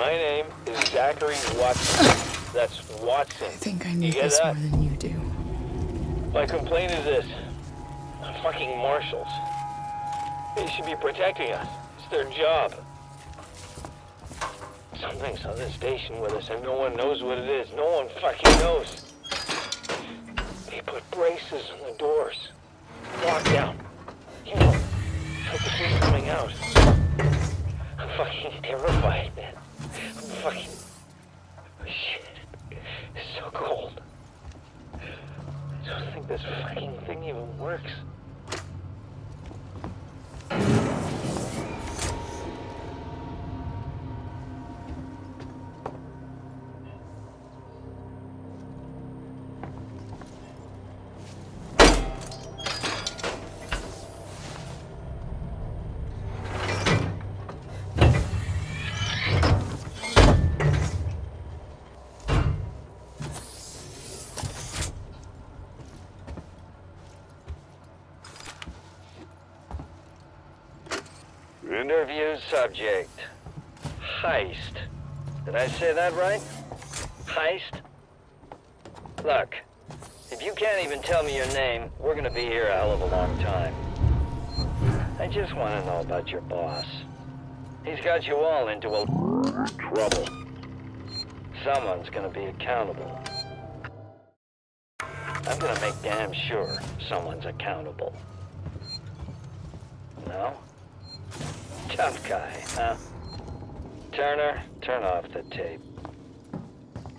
My name is Zachary Watson. That's Watson. I think I need this that? more than you do. My complaint is this. Fucking marshals. They should be protecting us. It's their job. Something's on this station with us and no one knows what it is. No one fucking knows. They put braces on the doors. Lockdown. You know, like the coming out. I'm fucking terrified, fucking... Shit. It's so cold. I don't think this fucking thing even works. Interview subject. Heist. Did I say that right? Heist? Look, if you can't even tell me your name, we're gonna be here a hell of a long time. I just want to know about your boss. He's got you all into a trouble. Someone's gonna be accountable. I'm gonna make damn sure someone's accountable. No? Tough guy, huh? Turner, turn off the tape.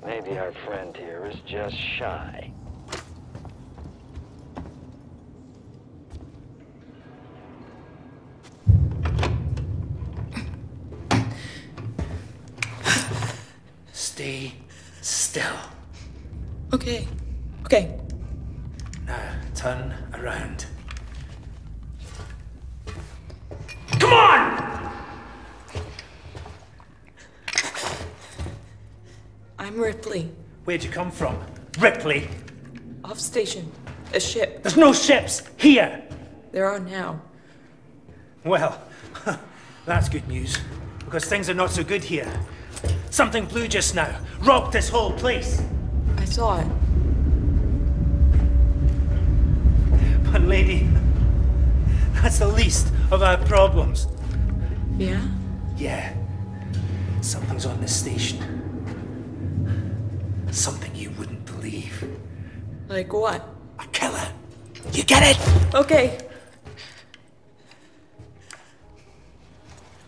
Maybe our friend here is just shy. Stay still. Okay. Okay. Now, turn around. I'm Ripley. Where'd you come from? Ripley! Off station. A ship. There's no ships here! There are now. Well, that's good news. Because things are not so good here. Something blew just now. Rocked this whole place. I saw it. But, lady, that's the least of our problems. Yeah? Yeah. Something's on this station. Something you wouldn't believe. Like what? A killer. You get it? Okay.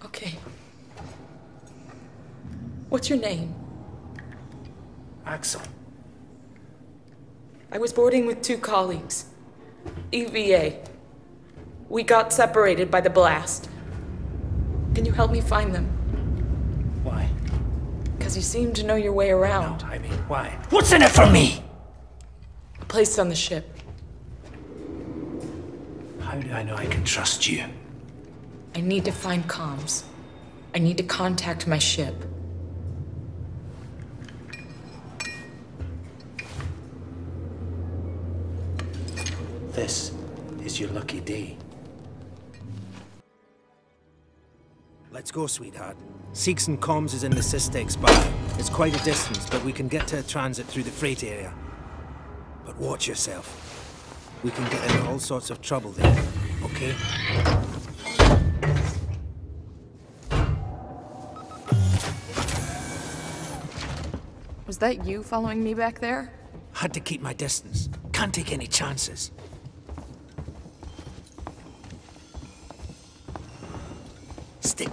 Okay. What's your name? Axel. I was boarding with two colleagues. EVA. We got separated by the blast. Can you help me find them? Because you seem to know your way around. No, I mean, why? What's in it for me? A place on the ship. How do I know I can trust you? I need to find comms. I need to contact my ship. This is your lucky day. Let's go, sweetheart. Seegson Comms is in the SysTech bar. It's quite a distance, but we can get to a transit through the freight area. But watch yourself. We can get into all sorts of trouble there, okay? Was that you following me back there? Had to keep my distance. Can't take any chances. Stick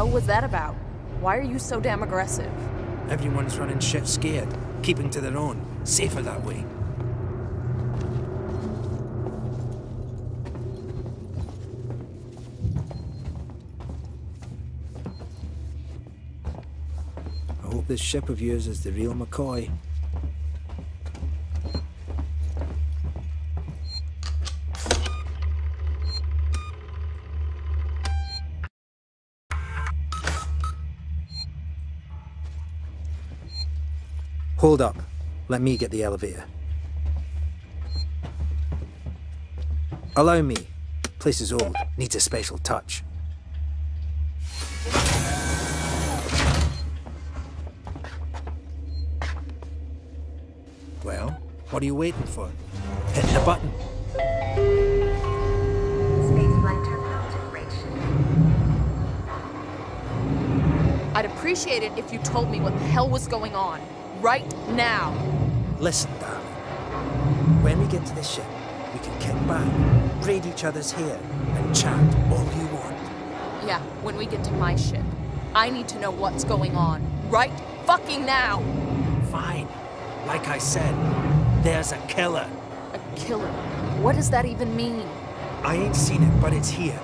Hell was that about? Why are you so damn aggressive? Everyone's running shit scared, keeping to their own. Safer that way. I hope this ship of yours is the real McCoy. Hold up. Let me get the elevator. Allow me. Place is old. Needs a special touch. Well, what are you waiting for? Hit the button. I'd appreciate it if you told me what the hell was going on. Right now. Listen, darling. When we get to the ship, we can kick back, braid each other's hair, and chat all you want. Yeah, when we get to my ship. I need to know what's going on. Right fucking now! Fine. Like I said, there's a killer. A killer. What does that even mean? I ain't seen it, but it's here.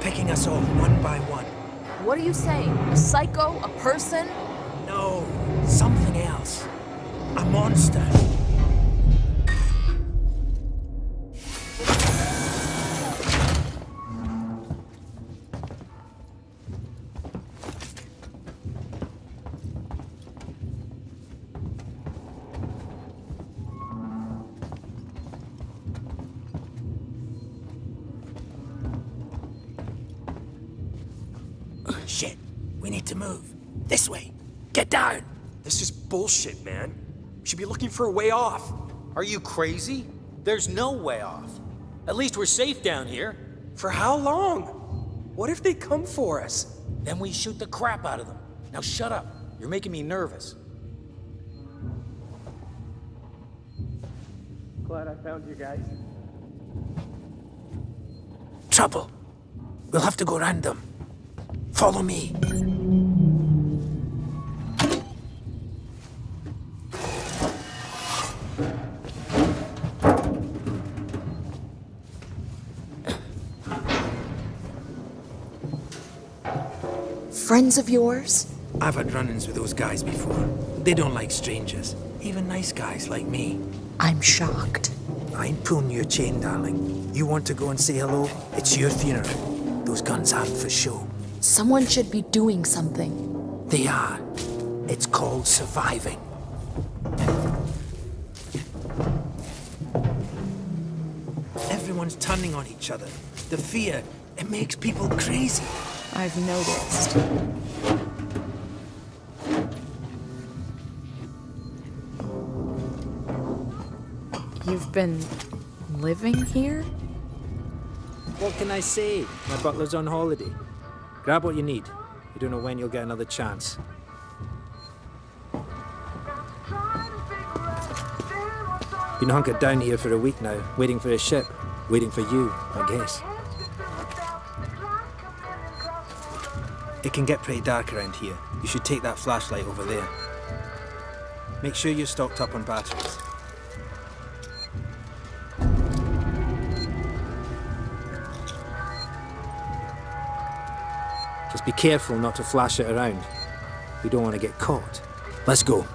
Picking us off one by one. What are you saying? A psycho? A person? No, something else. A monster. Shit, we need to move. This way. Get down. This is bullshit, man. We should be looking for a way off. Are you crazy? There's no way off. At least we're safe down here. For how long? What if they come for us? Then we shoot the crap out of them. Now shut up. You're making me nervous. Glad I found you guys. Trouble. We'll have to go round them. Follow me. Friends of yours? I've had run-ins with those guys before. They don't like strangers. Even nice guys like me. I'm shocked. I ain't pulling your chain, darling. You want to go and say hello? It's your funeral. Those guns aren't for show. Someone should be doing something. They are. It's called surviving. Everyone's turning on each other. The fear, it makes people crazy. I've noticed. You've been living here? What can I say? My butler's on holiday. Grab what you need. You don't know when you'll get another chance. Been hunkered down here for a week now, waiting for a ship. Waiting for you, I guess. Can get pretty dark around here. You should take that flashlight over there. Make sure you're stocked up on batteries. Just be careful not to flash it around. We don't want to get caught. Let's go.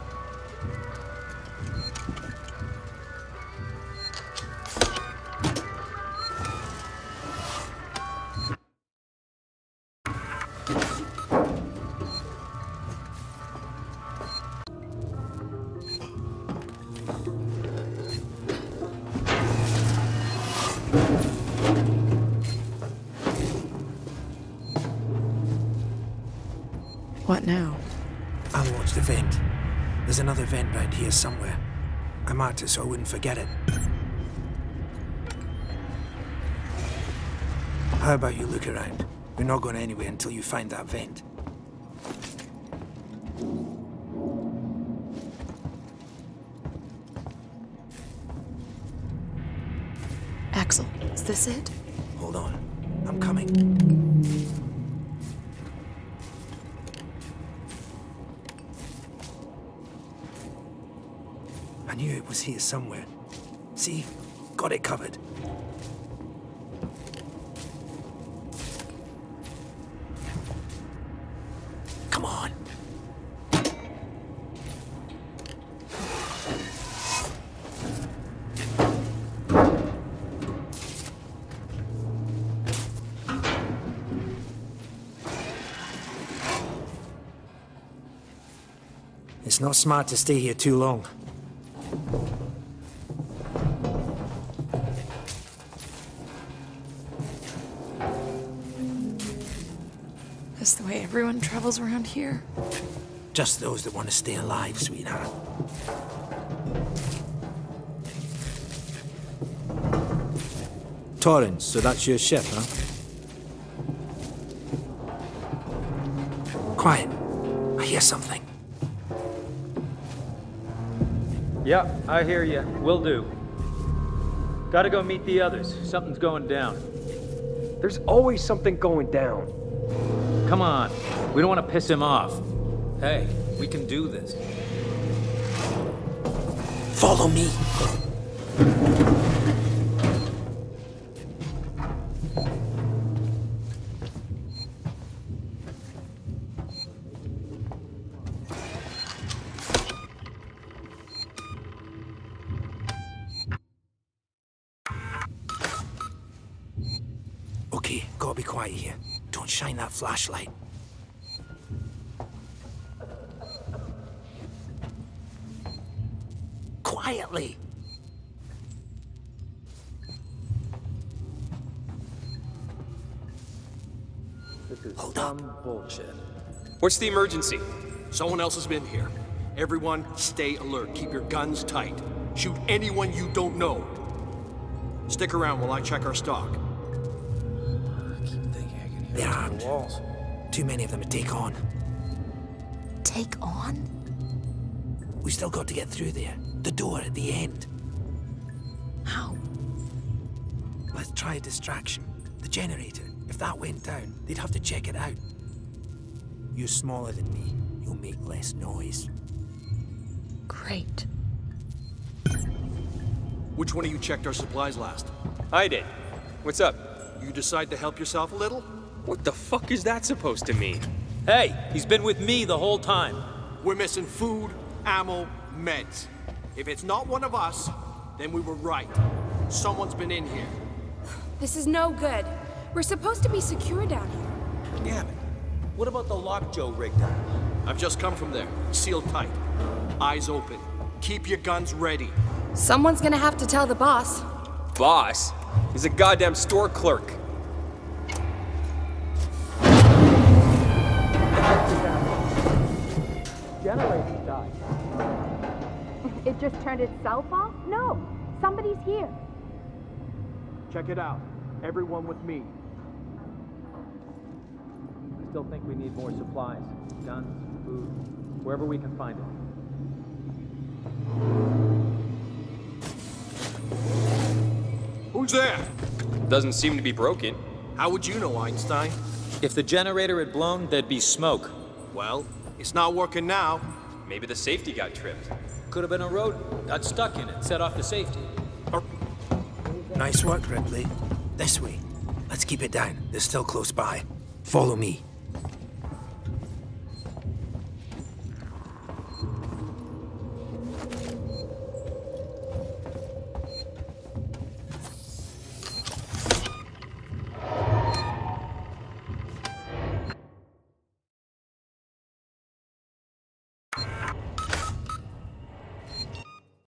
What now? I'll watch the vent. There's another vent round here somewhere. I marked it so I wouldn't forget it. How about you look around? We're not going anywhere until you find that vent. Axel, is this it? Was here somewhere. See? Got it covered. Come on. It's not smart to stay here too long. That's the way everyone travels around here. Just those that want to stay alive, sweetheart. Torrens, so that's your ship, huh? Quiet. I hear something. Yeah, I hear you. Will do. Gotta go meet the others. Something's going down. There's always something going down. Come on. We don't want to piss him off. Hey, we can do this. Follow me. Quiet here. Don't shine that flashlight. Quietly. Hold some bullshit. What's the emergency? Someone else has been here. Everyone, stay alert. Keep your guns tight. Shoot anyone you don't know. Stick around while I check our stock. They're armed. Too many of them to take on. Take on? We still got to get through there. The door at the end. How? Let's try a distraction. The generator. If that went down, they'd have to check it out. You're smaller than me. You'll make less noise. Great. Which one of you checked our supplies last? I did. What's up? You decide to help yourself a little? What the fuck is that supposed to mean? Hey, he's been with me the whole time. We're missing food, ammo, meds. If it's not one of us, then we were right. Someone's been in here. This is no good. We're supposed to be secure down here. Damn it. What about the lock Joe rigged up? I've just come from there. Sealed tight. Eyes open. Keep your guns ready. Someone's gonna have to tell the boss. Boss? He's a goddamn store clerk. Generator died. It just turned itself off? No. Somebody's here. Check it out. Everyone with me. I still think we need more supplies. Guns, food, wherever we can find it. Who's there? Doesn't seem to be broken. How would you know, Einstein? If the generator had blown, there'd be smoke. Well, it's not working now. Maybe the safety got tripped. Could have been a rodent. Got stuck in it, set off the safety. Nice work, Ripley. This way. Let's keep it down. They're still close by. Follow me.